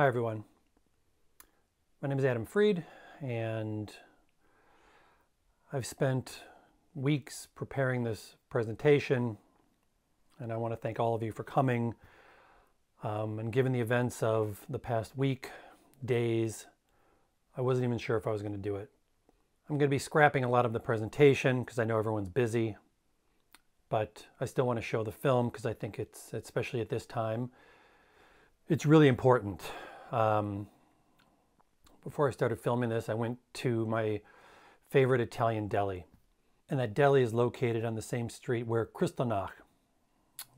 Hi, everyone. My name is Adam Freed, and I've spent weeks preparing this presentation, and I want to thank all of you for coming. Um, and given the events of the past week, days, I wasn't even sure if I was going to do it. I'm going to be scrapping a lot of the presentation because I know everyone's busy, but I still want to show the film because I think it's, especially at this time, it's really important. Um, before I started filming this, I went to my favorite Italian deli. And that deli is located on the same street where Kristallnacht,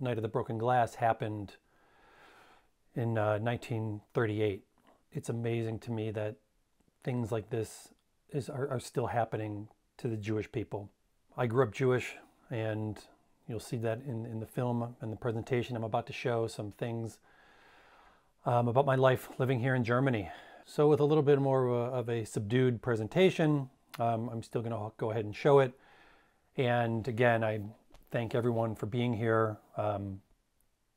Night of the Broken Glass, happened in uh, 1938. It's amazing to me that things like this is, are, are still happening to the Jewish people. I grew up Jewish, and you'll see that in, in the film and the presentation I'm about to show some things um, about my life living here in Germany. So with a little bit more of a, of a subdued presentation, um, I'm still going to go ahead and show it. And again, I thank everyone for being here. Um,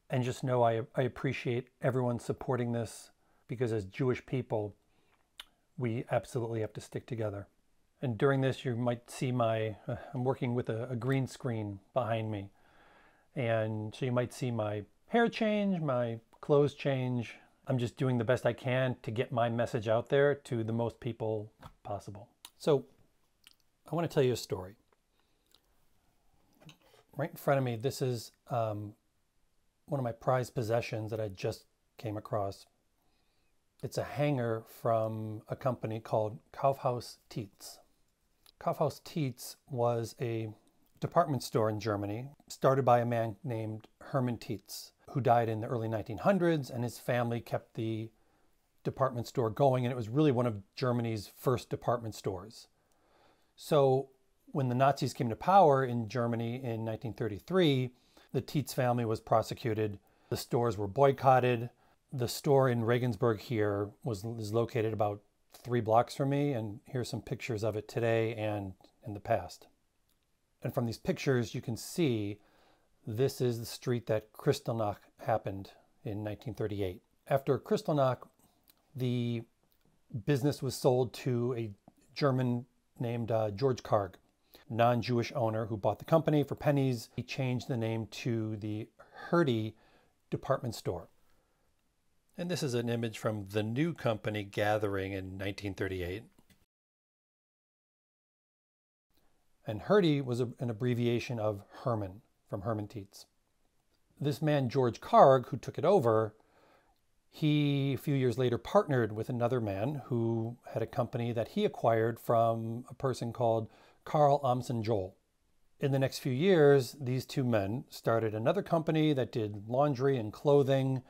and just know I, I appreciate everyone supporting this because as Jewish people, we absolutely have to stick together. And during this, you might see my, uh, I'm working with a, a green screen behind me. And so you might see my hair change, my clothes change. I'm just doing the best I can to get my message out there to the most people possible. So I want to tell you a story. Right in front of me, this is um, one of my prized possessions that I just came across. It's a hanger from a company called Kaufhaus Tietz. Kaufhaus Tietz was a department store in Germany started by a man named Hermann Tietz, who died in the early 1900s, and his family kept the department store going, and it was really one of Germany's first department stores. So when the Nazis came to power in Germany in 1933, the Tietz family was prosecuted. The stores were boycotted. The store in Regensburg here was is located about three blocks from me, and here's some pictures of it today and in the past. And from these pictures, you can see this is the street that Kristallnacht happened in 1938. After Kristallnacht, the business was sold to a German named uh, George Karg, non-Jewish owner who bought the company for pennies. He changed the name to the Hertie department store. And this is an image from the new company gathering in 1938. And Hertie was a, an abbreviation of Herman, from Herman Tietz. This man, George Karg, who took it over, he, a few years later, partnered with another man who had a company that he acquired from a person called Karl Amson Joel. In the next few years, these two men started another company that did laundry and clothing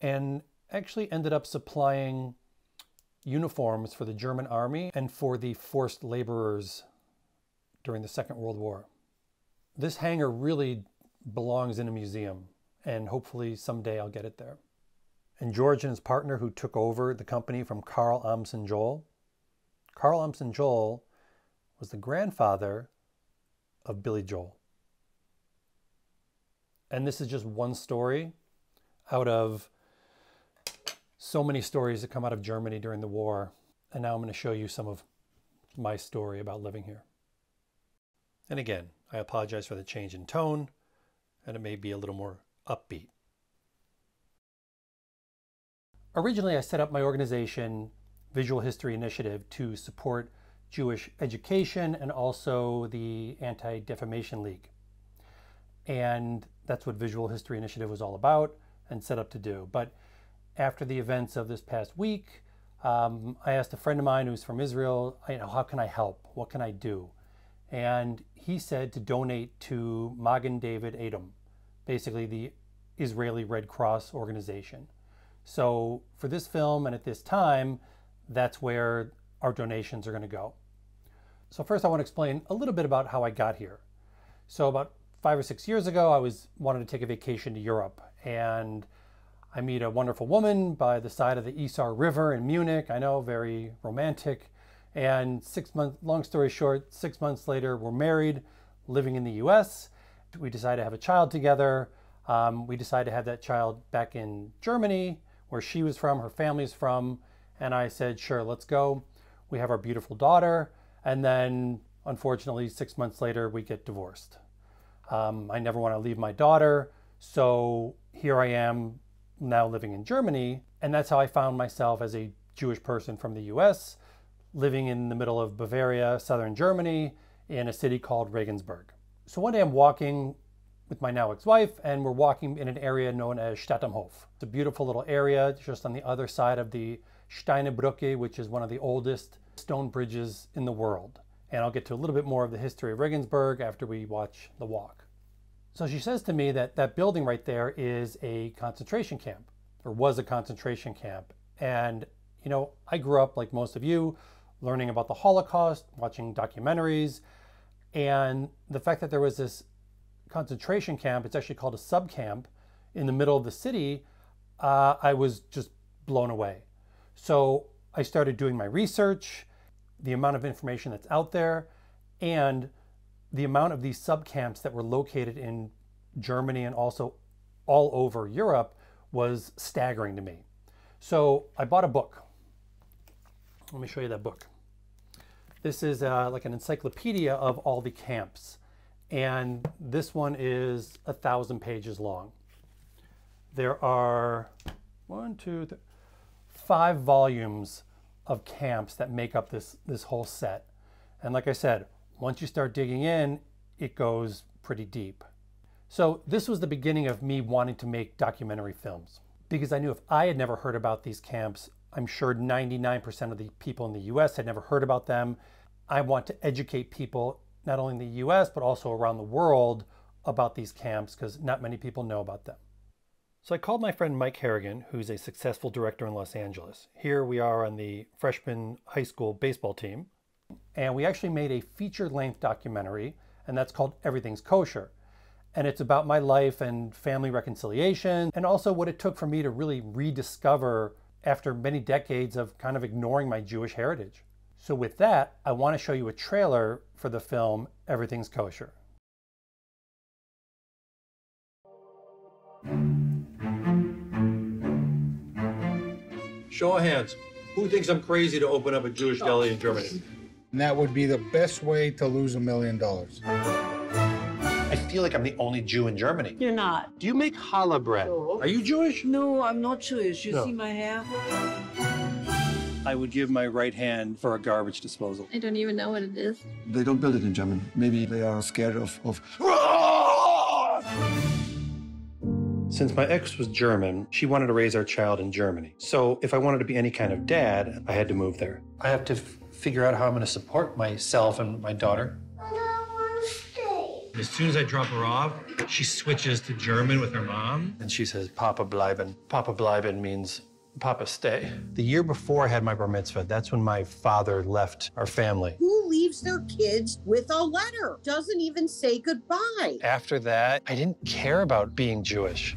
and actually ended up supplying uniforms for the German army and for the forced laborers during the Second World War. This hanger really belongs in a museum and hopefully someday I'll get it there and George and his partner who took over the company from Carl Amson Joel. Carl Amson Joel was the grandfather of Billy Joel. And this is just one story out of so many stories that come out of Germany during the war. And now I'm going to show you some of my story about living here. And again, I apologize for the change in tone, and it may be a little more upbeat. Originally, I set up my organization, Visual History Initiative, to support Jewish education and also the Anti Defamation League. And that's what Visual History Initiative was all about and set up to do. But after the events of this past week, um, I asked a friend of mine who's from Israel, you know, how can I help? What can I do? And he said to donate to Magen David Adom, basically the Israeli Red Cross organization. So for this film and at this time, that's where our donations are going to go. So first I want to explain a little bit about how I got here. So about five or six years ago, I was wanted to take a vacation to Europe and I meet a wonderful woman by the side of the Isar River in Munich. I know, very romantic. And six months, long story short, six months later, we're married, living in the US. We decide to have a child together. Um, we decide to have that child back in Germany where she was from, her family's from. And I said, sure, let's go. We have our beautiful daughter. And then, unfortunately, six months later, we get divorced. Um, I never want to leave my daughter. So here I am now living in Germany. And that's how I found myself as a Jewish person from the US, living in the middle of Bavaria, southern Germany, in a city called Regensburg. So one day I'm walking with my now ex-wife and we're walking in an area known as Stadt am Hof. It's a beautiful little area just on the other side of the Steinerne Brücke, which is one of the oldest stone bridges in the world. And I'll get to a little bit more of the history of Regensburg after we watch the walk. So she says to me that that building right there is a concentration camp, or was a concentration camp. And, you know, I grew up like most of you, learning about the Holocaust, watching documentaries, and the fact that there was this concentration camp, it's actually called a sub camp in the middle of the city, uh, I was just blown away. So I started doing my research, the amount of information that's out there, and the amount of these sub camps that were located in Germany and also all over Europe was staggering to me. So I bought a book. Let me show you that book. This is uh, like an encyclopedia of all the camps. And this one is a thousand pages long. There are one, two, three, five volumes of camps that make up this, this whole set. And like I said, once you start digging in, it goes pretty deep. So this was the beginning of me wanting to make documentary films because I knew if I had never heard about these camps, I'm sure 99% of the people in the US had never heard about them. I want to educate people, not only in the US, but also around the world about these camps because not many people know about them. So I called my friend Mike Harrigan, who's a successful director in Los Angeles. Here we are on the freshman high school baseball team. And we actually made a feature length documentary, and that's called Everything's Kosher. And it's about my life and family reconciliation, and also what it took for me to really rediscover after many decades of kind of ignoring my Jewish heritage. So with that, I want to show you a trailer for the film Everything's Kosher. Show of hands. Who thinks I'm crazy to open up a Jewish deli in Germany? And that would be the best way to lose a million dollars. I feel like I'm the only Jew in Germany. You're not. Do you make challah bread? No. Are you Jewish? No, I'm not Jewish. You No. see my hair? I would give my right hand for a garbage disposal. I don't even know what it is. They don't build it in Germany. Maybe they are scared of, of Since my ex was German, she wanted to raise our child in Germany. So if I wanted to be any kind of dad, I had to move there. I have to f- figure out how I'm going to support myself and my daughter. As soon as I drop her off, she switches to German with her mom. And she says, Papa bleiben. Papa bleiben means Papa stay. The year before I had my bar mitzvah, that's when my father left our family. Who leaves their kids with a letter? Doesn't even say goodbye. After that, I didn't care about being Jewish.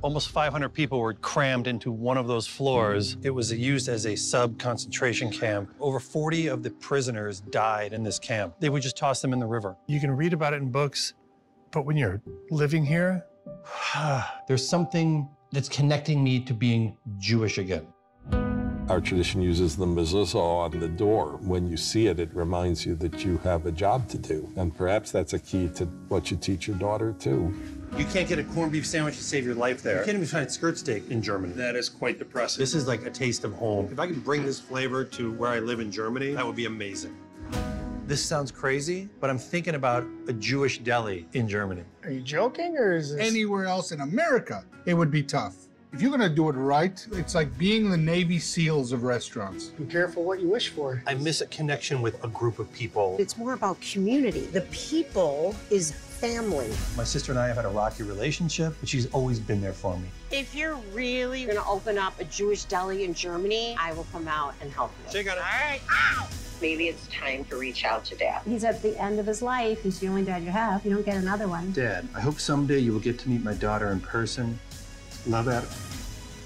Almost 500 people were crammed into one of those floors. It was used as a sub concentration camp. Over 40 of the prisoners died in this camp. They would just toss them in the river. You can read about it in books, but when you're living here, There's something that's connecting me to being Jewish again. Our tradition uses the mezuzah on the door. When you see it, it reminds you that you have a job to do. And perhaps that's a key to what you teach your daughter, too. You can't get a corned beef sandwich to save your life there. You can't even find skirt steak in Germany. that is quite depressing. This is like a taste of home. If I could bring this flavor to where I live in Germany, that would be amazing. This sounds crazy, but I'm thinking about a Jewish deli in Germany. Are you joking, or is this? Anywhere else in America, it would be tough. If you're gonna do it right, it's like being the Navy SEALs of restaurants. Be careful what you wish for. I miss a connection with a group of people. It's more about community. The people is family. My sister and I have had a rocky relationship, but she's always been there for me. If you're really gonna open up a Jewish deli in Germany, I will come out and help you. Check out it. All right. Maybe it's time to reach out to dad. He's at the end of his life. He's the only dad you have. You don't get another one. Dad, I hope someday you will get to meet my daughter in person. Love Adam.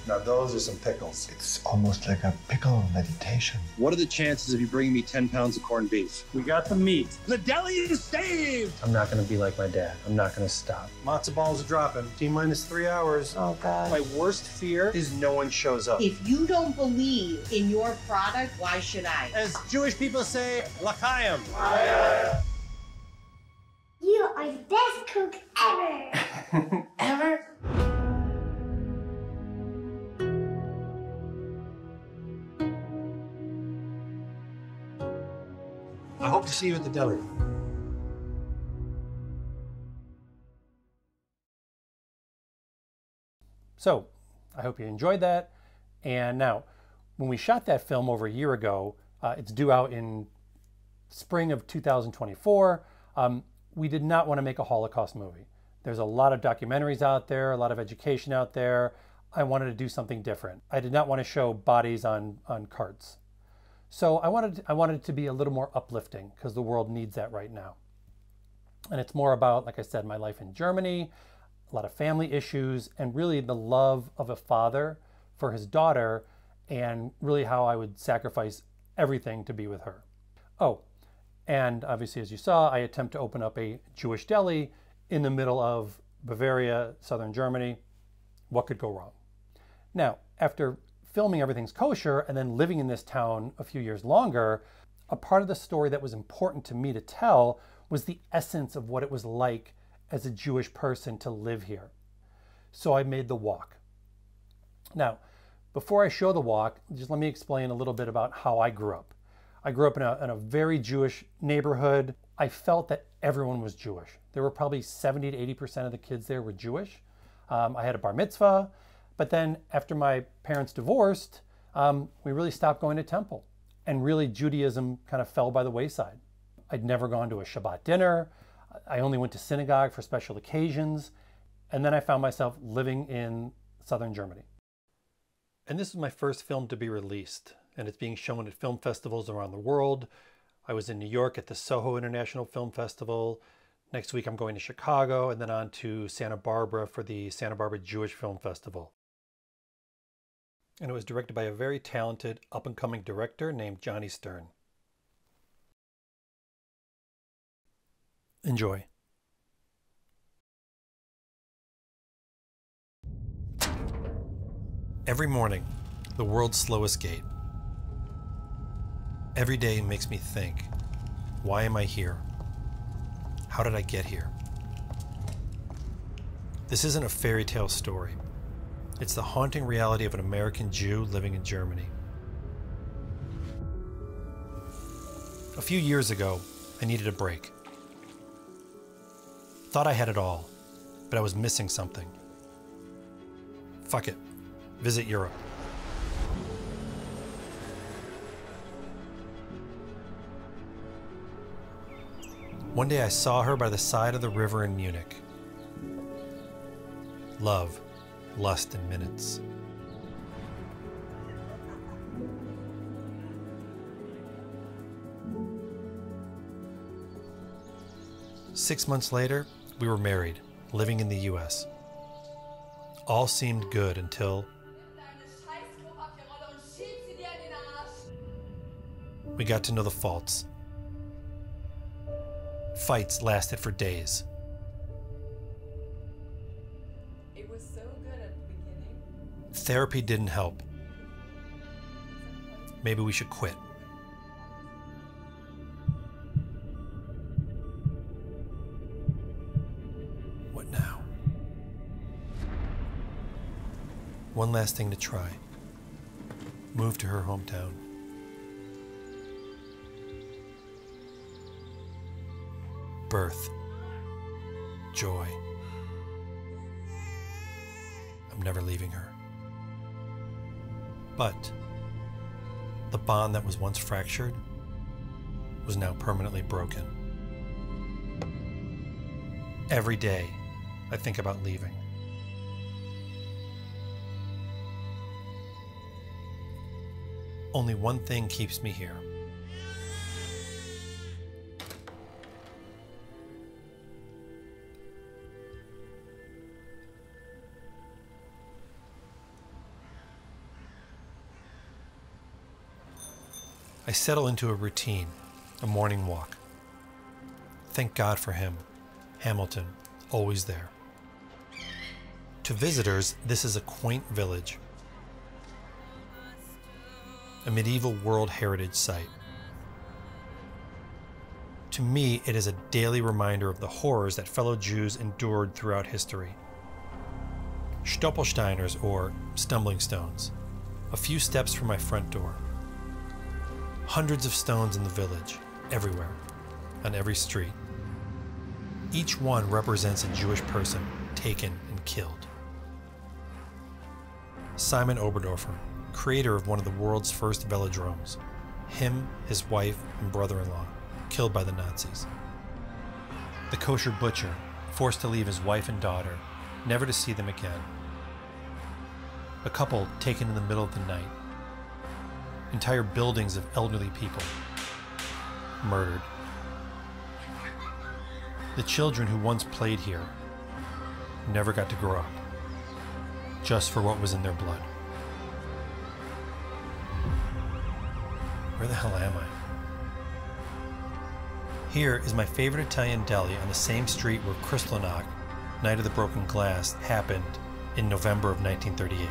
Now those are some pickles. It's almost like a pickle meditation. What are the chances of you bringing me 10 pounds of corned beef? We got the meat. The deli is saved! I'm not gonna be like my dad. I'm not gonna stop. Matzo balls are dropping. T minus three hours. Oh, God. My worst fear is no one shows up. If you don't believe in your product, why should I? As Jewish people say, L'chaim. You are the best cook ever. Ever? I hope to see you at the deli. So, I hope you enjoyed that. And now, when we shot that film over a year ago, uh, it's due out in spring of 2024. Um, we did not want to make a Holocaust movie. There's a lot of documentaries out there, a lot of education out there. I wanted to do something different. I did not want to show bodies on, on carts. So I wanted, I wanted it to be a little more uplifting because the world needs that right now. And it's more about, like I said, my life in Germany, a lot of family issues, and really the love of a father for his daughter, and really how I would sacrifice everything to be with her. Oh, and obviously, as you saw, I attempt to open up a Jewish deli in the middle of Bavaria, southern Germany. What could go wrong? Now, after filming Everything's Kosher and then living in this town a few years longer, a part of the story that was important to me to tell was the essence of what it was like as a Jewish person to live here. So I made the walk. Now, before I show the walk, just let me explain a little bit about how I grew up. I grew up in a, in a very Jewish neighborhood. I felt that everyone was Jewish. There were probably 70 to 80% of the kids there were Jewish. Um, I had a bar mitzvah, but then after my parents divorced, um, we really stopped going to temple. And really, Judaism kind of fell by the wayside. I'd never gone to a Shabbat dinner. I only went to synagogue for special occasions. And then I found myself living in southern Germany. And this is my first film to be released, and it's being shown at film festivals around the world. I was in New York at the Soho International Film Festival. Next week, I'm going to Chicago and then on to Santa Barbara for the Santa Barbara Jewish Film Festival. And it was directed by a very talented up and coming director named Johnny Stern. Enjoy. Every morning, the world's slowest gate. Every day makes me think why am I here? How did I get here? This isn't a fairy tale story. It's the haunting reality of an American Jew living in Germany. A few years ago, I needed a break. Thought I had it all, but I was missing something. Fuck it. Visit Europe. One day I saw her by the side of the river in Munich. Love, lust in minutes. Six months later, we were married, living in the US. All seemed good until we got to know the faults. Fights lasted for days. Therapy didn't help. Maybe we should quit. What now? One last thing to try. Move to her hometown. Birth. Joy. I'm never leaving her. But the bond that was once fractured was now permanently broken. Every day, I think about leaving. Only one thing keeps me here. I settle into a routine, a morning walk. Thank God for him, Hamilton, always there. To visitors, this is a quaint village, a medieval World Heritage Site. To me, it is a daily reminder of the horrors that fellow Jews endured throughout history. Stolpersteiners, or stumbling stones, a few steps from my front door. Hundreds of stones in the village, everywhere, on every street. Each one represents a Jewish person taken and killed. Simon Oberdorfer, creator of one of the world's first velodromes, him, his wife, and brother in law, killed by the Nazis. The kosher butcher, forced to leave his wife and daughter, never to see them again. A couple taken in the middle of the night. Entire buildings of elderly people murdered. The children who once played here never got to grow up, just for what was in their blood. Where the hell am I? Here is my favorite Italian deli on the same street where Kristallnacht, Night of the Broken Glass, happened in November of 1938.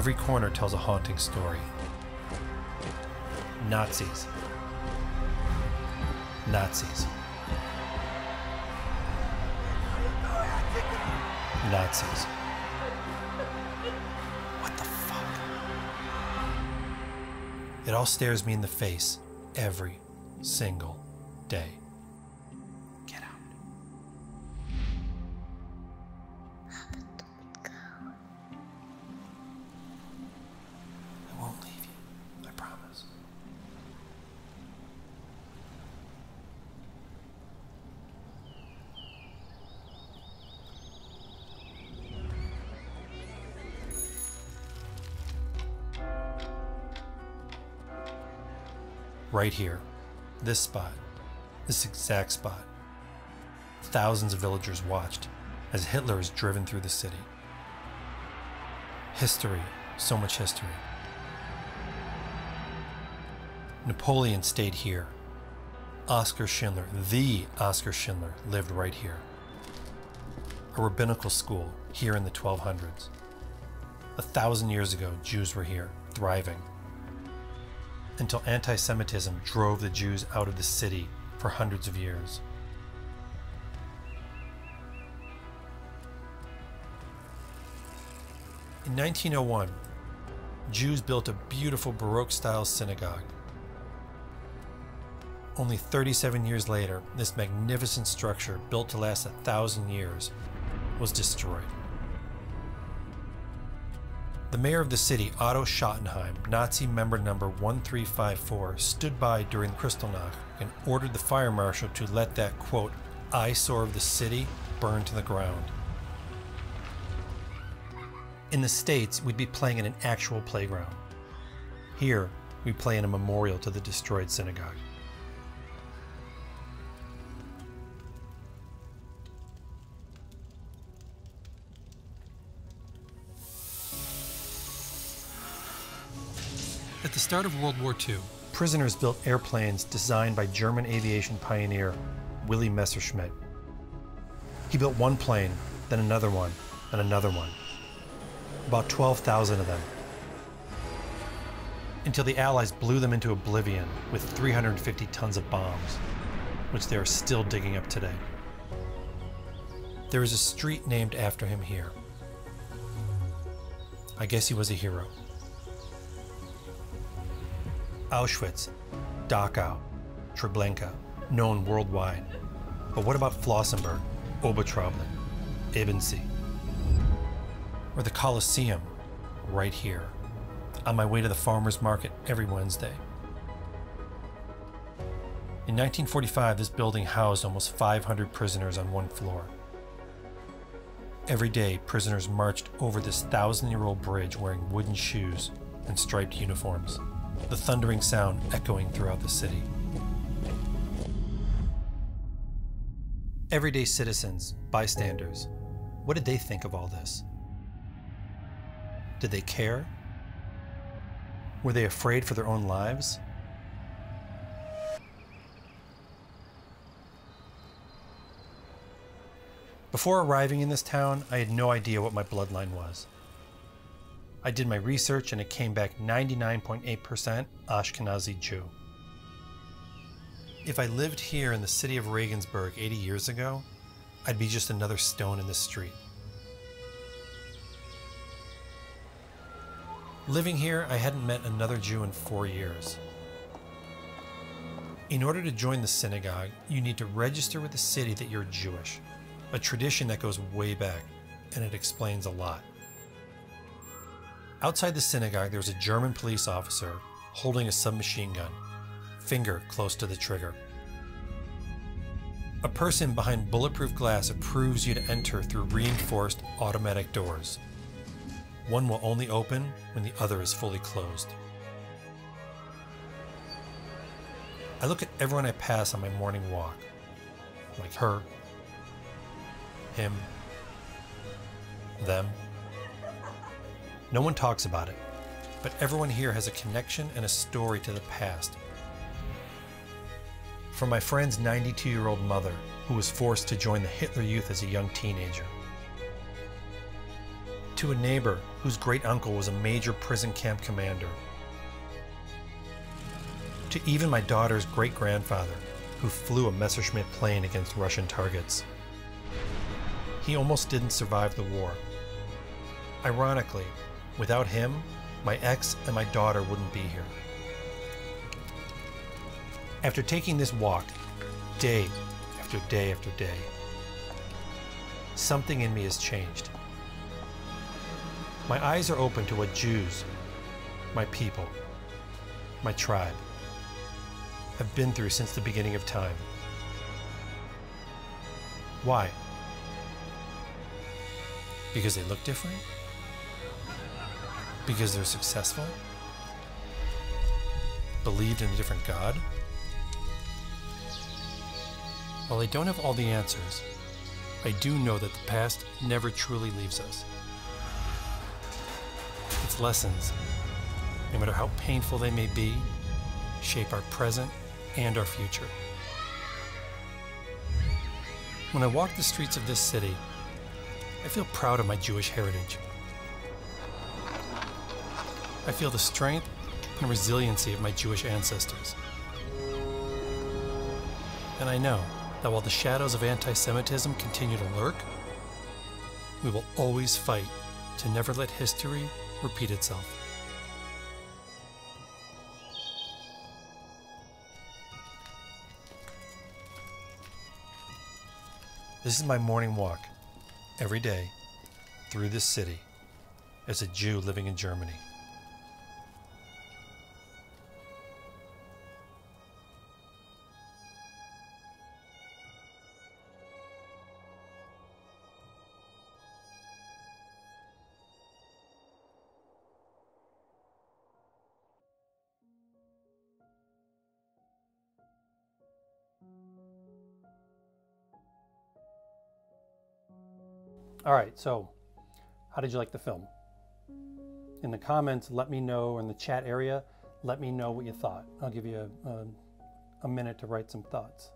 Every corner tells a haunting story. Nazis. Nazis. Nazis. What the fuck? It all stares me in the face every single day. Right here, this spot, this exact spot. Thousands of villagers watched as Hitler is driven through the city. History, so much history. Napoleon stayed here. Oskar Schindler, the Oskar Schindler, lived right here. A rabbinical school here in the 1200s. A thousand years ago, Jews were here, thriving. Until anti Semitism drove the Jews out of the city for hundreds of years. In 1901, Jews built a beautiful Baroque style synagogue. Only 37 years later, this magnificent structure, built to last a thousand years, was destroyed. The mayor of the city, Otto Schottenheim, Nazi member number 1354, stood by during Kristallnacht and ordered the fire marshal to let that, quote, eyesore of the city burn to the ground. In the States, we'd be playing in an actual playground. Here, we play in a memorial to the destroyed synagogue. At the start of World War II, prisoners built airplanes designed by German aviation pioneer Willy Messerschmitt. He built one plane, then another one, and another one. About 12,000 of them. Until the Allies blew them into oblivion with 350 tons of bombs, which they are still digging up today. There is a street named after him here. I guess he was a hero. Auschwitz, Dachau, Treblinka, known worldwide. But what about Flossenburg, Obertraubling, Ebensee? Or the Colosseum, right here, on my way to the farmer's market every Wednesday. In 1945, this building housed almost 500 prisoners on one floor. Every day, prisoners marched over this thousand year old bridge wearing wooden shoes and striped uniforms the thundering sound echoing throughout the city. Everyday citizens, bystanders, what did they think of all this? Did they care? Were they afraid for their own lives? Before arriving in this town, I had no idea what my bloodline was. I did my research and it came back 99.8% Ashkenazi Jew. If I lived here in the city of Regensburg 80 years ago, I'd be just another stone in the street. Living here, I hadn't met another Jew in four years. In order to join the synagogue, you need to register with the city that you're Jewish, a tradition that goes way back, and it explains a lot. Outside the synagogue, there's a German police officer holding a submachine gun, finger close to the trigger. A person behind bulletproof glass approves you to enter through reinforced automatic doors. One will only open when the other is fully closed. I look at everyone I pass on my morning walk, like her, him, them. No one talks about it, but everyone here has a connection and a story to the past. From my friend's 92 year old mother, who was forced to join the Hitler Youth as a young teenager, to a neighbor whose great uncle was a major prison camp commander, to even my daughter's great grandfather, who flew a Messerschmitt plane against Russian targets. He almost didn't survive the war. Ironically, without him, my ex and my daughter wouldn't be here. After taking this walk, day after day after day, something in me has changed. My eyes are open to what Jews, my people, my tribe, have been through since the beginning of time. Why? Because they look different? Because they're successful? Believed in a different God? While I don't have all the answers, I do know that the past never truly leaves us. Its lessons, no matter how painful they may be, shape our present and our future. When I walk the streets of this city, I feel proud of my Jewish heritage. I feel the strength and resiliency of my Jewish ancestors. And I know that while the shadows of anti Semitism continue to lurk, we will always fight to never let history repeat itself. This is my morning walk, every day, through this city, as a Jew living in Germany. Right, so how did you like the film? In the comments, let me know, in the chat area, let me know what you thought. I'll give you a, a, a minute to write some thoughts.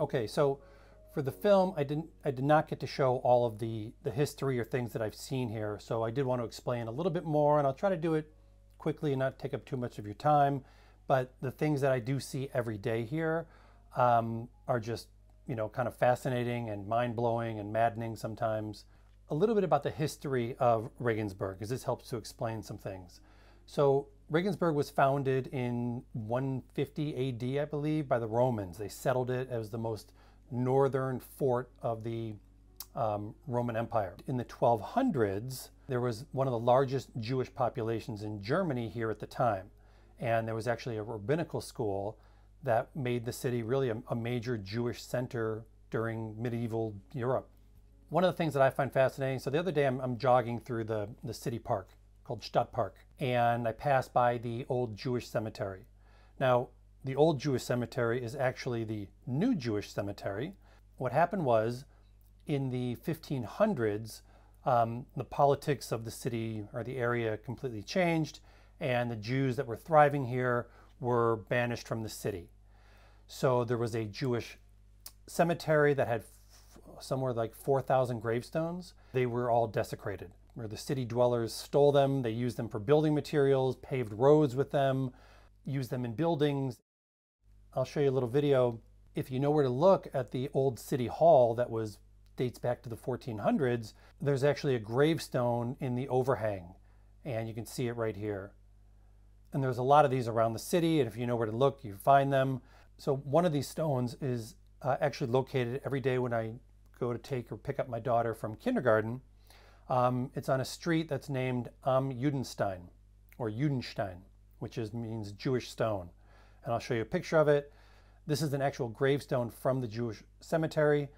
Okay, so for the film, I didn't, I did not get to show all of the the history or things that I've seen here. So I did want to explain a little bit more, and I'll try to do it quickly and not take up too much of your time. But the things that I do see every day here um, are just, you know, kind of fascinating and mind blowing and maddening sometimes. A little bit about the history of Regensburg, because this helps to explain some things. So Regensburg was founded in 150 AD, I believe, by the Romans. They settled it as the most northern fort of the um, Roman Empire. In the 1200s, there was one of the largest Jewish populations in Germany here at the time. And there was actually a rabbinical school that made the city really a, a major Jewish center during medieval Europe. One of the things that I find fascinating, so the other day I'm, I'm jogging through the, the city park called Stadtpark, and I passed by the old Jewish cemetery. Now, the old Jewish cemetery is actually the new Jewish cemetery. What happened was in the 1500s, um, the politics of the city or the area completely changed, and the Jews that were thriving here were banished from the city. So there was a Jewish cemetery that had somewhere like 4,000 gravestones. They were all desecrated, where the city dwellers stole them. They used them for building materials, paved roads with them, used them in buildings. I'll show you a little video. If you know where to look at the old city hall that was dates back to the 1400s, there's actually a gravestone in the overhang, and you can see it right here. And there's a lot of these around the city, and if you know where to look, you find them. So one of these stones is uh, actually located every day when I go to take or pick up my daughter from kindergarten. Um, it's on a street that's named Am Judenstein, or Judenstein, which is, means Jewish stone. And I'll show you a picture of it. This is an actual gravestone from the Jewish cemetery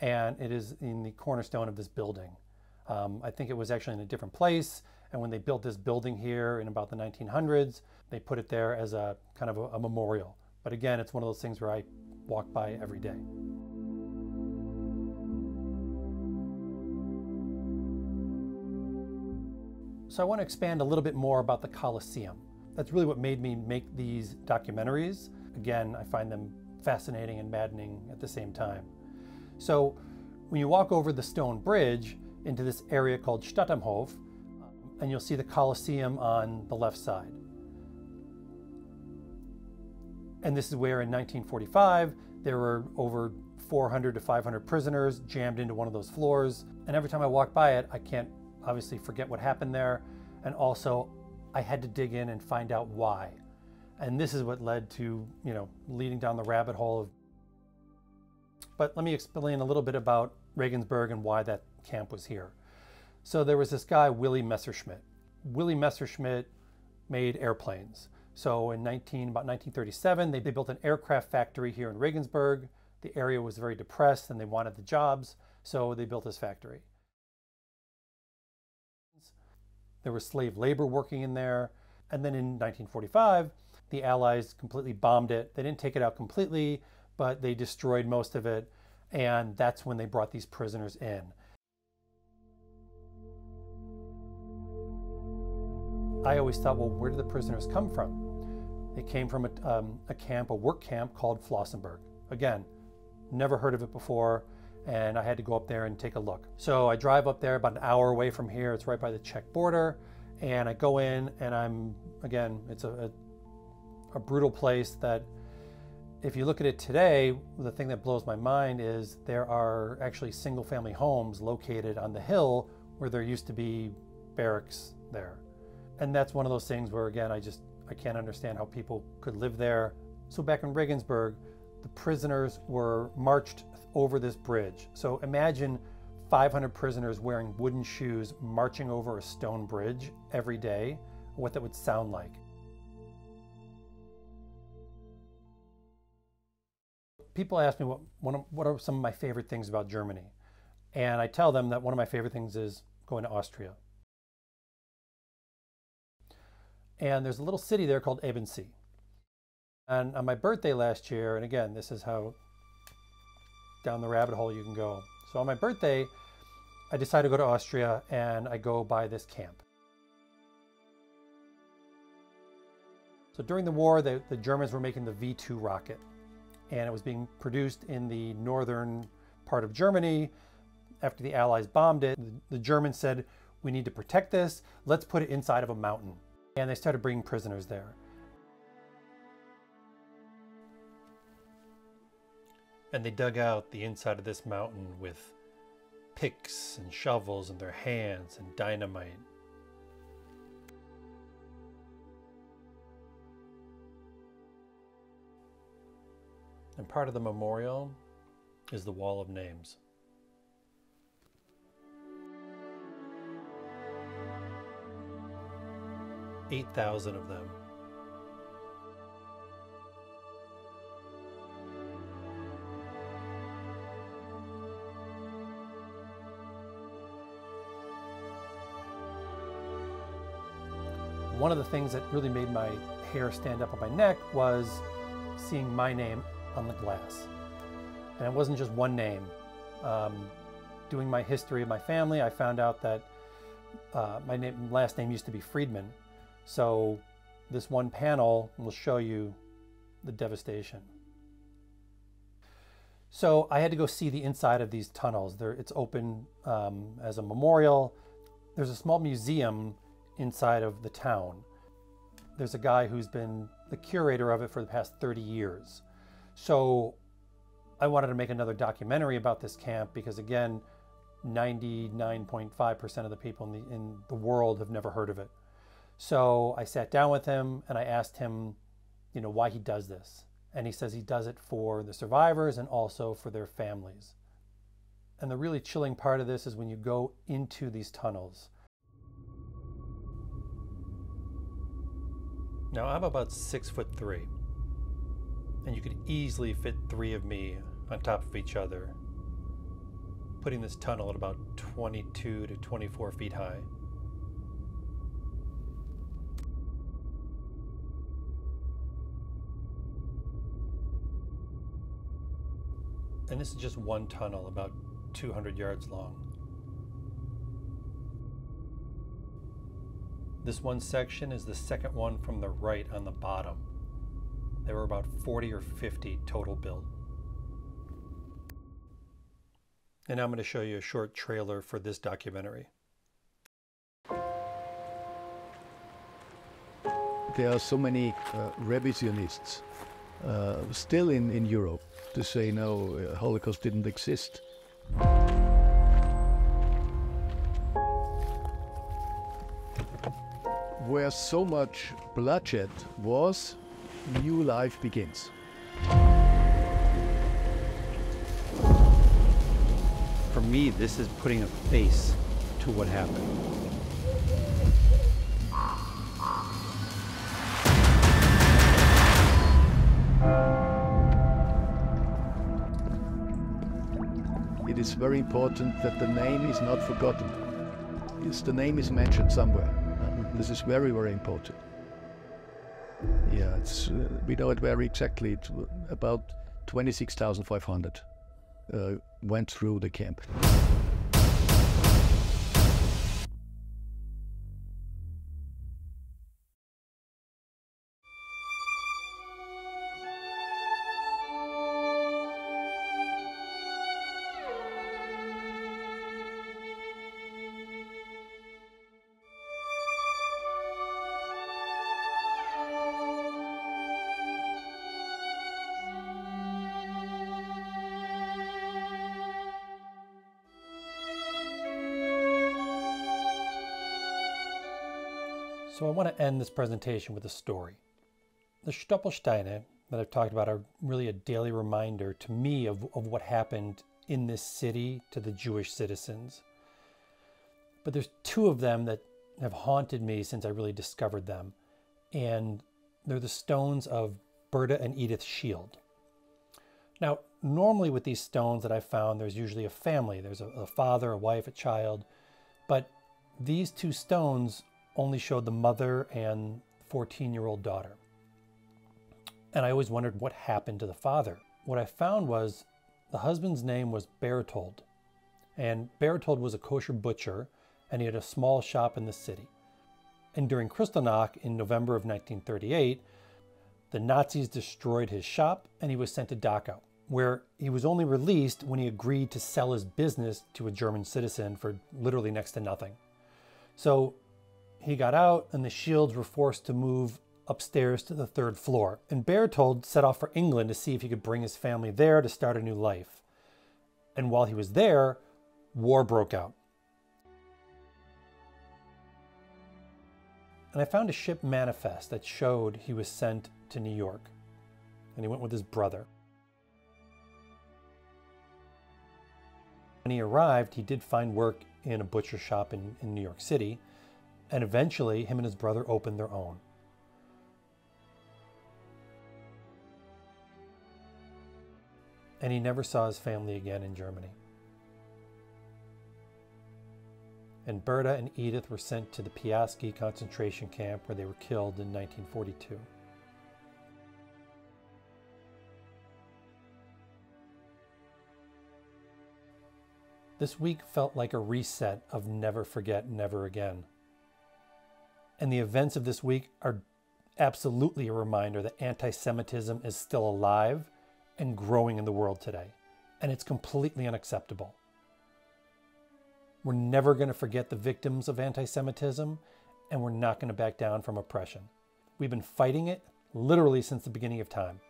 and it is in the cornerstone of this building. Um, I think it was actually in a different place, and when they built this building here in about the 1900s, they put it there as a kind of a, a memorial. But again, it's one of those things where I walk by every day. So I want to expand a little bit more about the Colosseum. That's really what made me make these documentaries. Again, I find them fascinating and maddening at the same time. So when you walk over the stone bridge into this area called Stadtamhof, and you'll see the Colosseum on the left side. And this is where in 1945 there were over 400 to 500 prisoners jammed into one of those floors. And every time I walk by it, I can't obviously forget what happened there. And also, I had to dig in and find out why. And this is what led to, you know, leading down the rabbit hole of but let me explain a little bit about Regensburg and why that camp was here. So there was this guy, Willy Messerschmitt. Willy Messerschmitt made airplanes. So in 19, about 1937, they, they built an aircraft factory here in Regensburg. The area was very depressed and they wanted the jobs, so they built this factory. There was slave labor working in there. And then in 1945, the Allies completely bombed it. They didn't take it out completely, but they destroyed most of it. And that's when they brought these prisoners in. I always thought, well, where did the prisoners come from? They came from a, um, a camp, a work camp called Flossenburg. Again, never heard of it before, and I had to go up there and take a look. So I drive up there about an hour away from here. It's right by the Czech border, and I go in, and I'm again, it's a, a, a brutal place that if you look at it today, the thing that blows my mind is there are actually single family homes located on the hill where there used to be barracks there. And that's one of those things where again, I just, I can't understand how people could live there. So back in Regensburg, the prisoners were marched over this bridge. So imagine 500 prisoners wearing wooden shoes marching over a stone bridge every day, what that would sound like. people ask me what, of, what are some of my favorite things about Germany. And I tell them that one of my favorite things is going to Austria. And there's a little city there called Ebensee. And on my birthday last year, and again, this is how down the rabbit hole you can go. So on my birthday, I decided to go to Austria and I go by this camp. So during the war, the, the Germans were making the V-2 rocket and it was being produced in the northern part of Germany. After the Allies bombed it, the Germans said, we need to protect this, let's put it inside of a mountain. And they started bringing prisoners there. and they dug out the inside of this mountain with picks and shovels in their hands and dynamite. And part of the memorial is the Wall of Names. Eight thousand of them One of the things that really made my hair stand up on my neck was seeing my name on the glass. And it wasn't just one name. Um, doing my history of my family, I found out that uh, my name, last name used to be Friedman. So this one panel will show you the devastation. So I had to go see the inside of these tunnels. There, it's open um, as a memorial. There's a small museum inside of the town. There's a guy who's been the curator of it for the past 30 years. So I wanted to make another documentary about this camp because again, 99.5% of the people in the, in the world have never heard of it. So I sat down with him and I asked him, you know, why he does this. And he says he does it for the survivors and also for their families. And the really chilling part of this is when you go into these tunnels. Now I'm about six foot three, and you could easily fit three of me on top of each other, putting this tunnel at about 22 to 24 feet high. And this is just one tunnel, about 200 yards long. This one section is the second one from the right on the bottom. There were about 40 or 50 total built. And I'm going to show you a short trailer for this documentary. There are so many uh, revisionists uh, still in, in Europe to say no, uh, Holocaust didn't exist. Where so much bloodshed was, new life begins. For me, this is putting a face to what happened. It is very important that the name is not forgotten. Yes, the name is mentioned somewhere. This is very, very important. Yeah, it's, uh, we know it very exactly. It's about 26,500 uh, went through the camp. So I want to end this presentation with a story. The Stolpersteine that I've talked about are really a daily reminder to me of, of what happened in this city to the Jewish citizens. But there's two of them that have haunted me since I really discovered them. And they're the stones of Berta and Edith Shield. Now, normally with these stones that I found, there's usually a family. There's a, a father, a wife, a child. But these two stones only showed the mother and 14 year old daughter. And I always wondered what happened to the father. What I found was the husband's name was Bertold. And Bertold was a kosher butcher and he had a small shop in the city. And during Kristallnacht in November of 1938, the Nazis destroyed his shop and he was sent to Dachau, where he was only released when he agreed to sell his business to a German citizen for literally next to nothing. So he got out, and the Shields were forced to move upstairs to the third floor. And Bertold set off for England to see if he could bring his family there to start a new life. And while he was there, war broke out. And I found a ship manifest that showed he was sent to New York. And he went with his brother. When he arrived, he did find work in a butcher shop in, in New York City And eventually, him and his brother opened their own. And he never saw his family again in Germany. And Berta and Edith were sent to the Piaski concentration camp where they were killed in 1942. This week felt like a reset of never forget, never again. And the events of this week are absolutely a reminder that anti Semitism is still alive and growing in the world today. And it's completely unacceptable. We're never going to forget the victims of anti Semitism, and we're not going to back down from oppression. We've been fighting it literally since the beginning of time,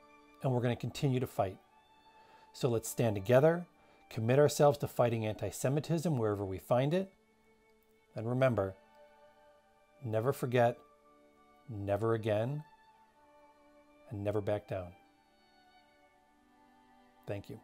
and we're going to continue to fight. So let's stand together, commit ourselves to fighting anti Semitism wherever we find it, and remember never forget, never again, and never back down. Thank you.